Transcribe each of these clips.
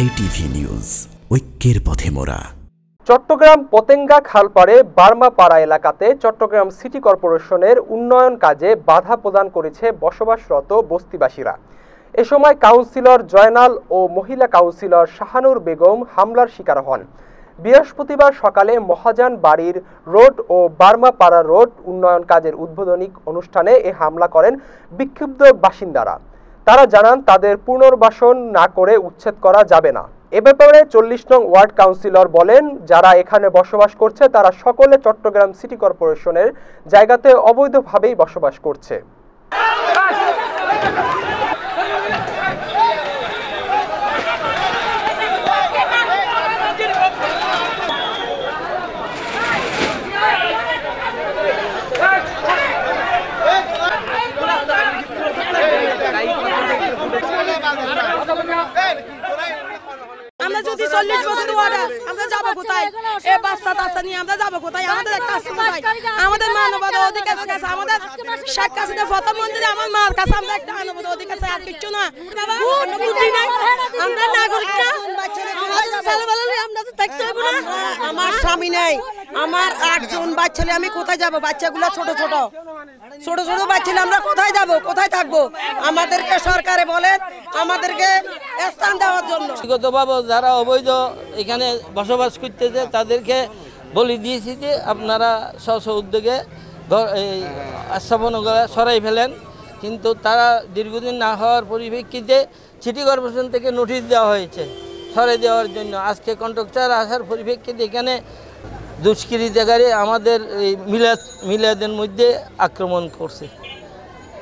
JTV news, ঐক্যের পথে মোরা চট্টগ্রাম পতেঙ্গা খালপাড়ে বার্মাপাড়া এলাকাতে চট্টগ্রাম সিটি কর্পোরেশনের উন্নয়ন কাজে বাধা প্রদান করেছে বসবাসরত বস্তিবাসীরা। এ সময় কাউন্সিলর জয়নাল ও মহিলা কাউন্সিলর শাহানুর বেগম হামলার শিকার হন। বৃহস্পতিবার সকালে মহাজান বাড়ির রোড ও বার্মাপাড়া রোড উন্নয়ন কাজের উদ্বোধনী অনুষ্ঠানে এ হামলা করেন বিক্ষুব্ধ বাসিন্দারা। তারা জানান তাদের পুনর্বাসন না করে উচ্ছেদ করা যাবে না। এ ব্যাপারে চল্লিশ নং ওয়ার্ড কাউন্সিলর বলেন, যারা এখানে বসবাস করছে তারা সকলে চট্টগ্রাম সিটি কর্পোরেশনের জায়গাতে অবৈধভাবেই বসবাস করছে। আমরা যদি চল্লিশ বছর ওয়ার্ডার আমরা যাব কোথায়? এ বাচ্চা টাচ্চা নিয়ে আমরা যাব কোথায়? আমাদের একটা আমাদের মানবতা অধিকার কাছে আমাদের শেখ কাছে প্রথম মন্দিরে আমার মার কাছে আমরা একটা মানবতা অধিকার আর কিচ্ছু না। আমরা নাগরিক আমরা তো থাকতে হবে না। আমার স্বামী নেই। আমার আটজন বাচ্চা আমি কোথায় যাব? বাচ্চাগুলো ছোট ছোট। ছোট ছোট বাচ্চা আমরা কোথায় যাব? কোথায় থাকব? আমাদেরকে সরকারে বলেন আমাদেরকে স্থান দেওয়ার জন্য। ব্যক্তিগতভাবে যারা অবৈধ এখানে বসবাস করতেছে তাদেরকে বলে দিয়েছি যে আপনারা স্ব উদ্যোগে ঘর- এই আস্থাপনগুলো সরাই ফেলেন। কিন্তু তারা দীর্ঘদিন না হওয়ার পরিপ্রেক্ষিতে সিটি কর্পোরেশন থেকে নোটিশ দেওয়া হয়েছে। সরাই দেওয়ার জন্য। আজকে কন্ট্রাক্টর আসার পরিপ্রেক্ষিতে এখানে দুষ্কৃতিকারী আমাদের এই মিলাদ, মিলাদের মধ্যে আক্রমণ করছে।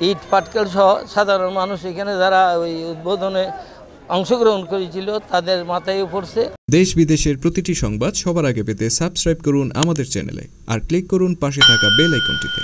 ইট, পাটকেল সহ সাধারণ মানুষ এখানে যারা ওই উদ্বোধনে অংশগ্রহণ করেছিল, তাদের মাথায় পড়ছে। দেশ বিদেশের প্রতিটি সংবাদ সবার আগে পেতে সাবস্ক্রাইব করুন আমাদের চ্যানেলে আর ক্লিক করুন পাশে থাকা বেল আইকনটিতে।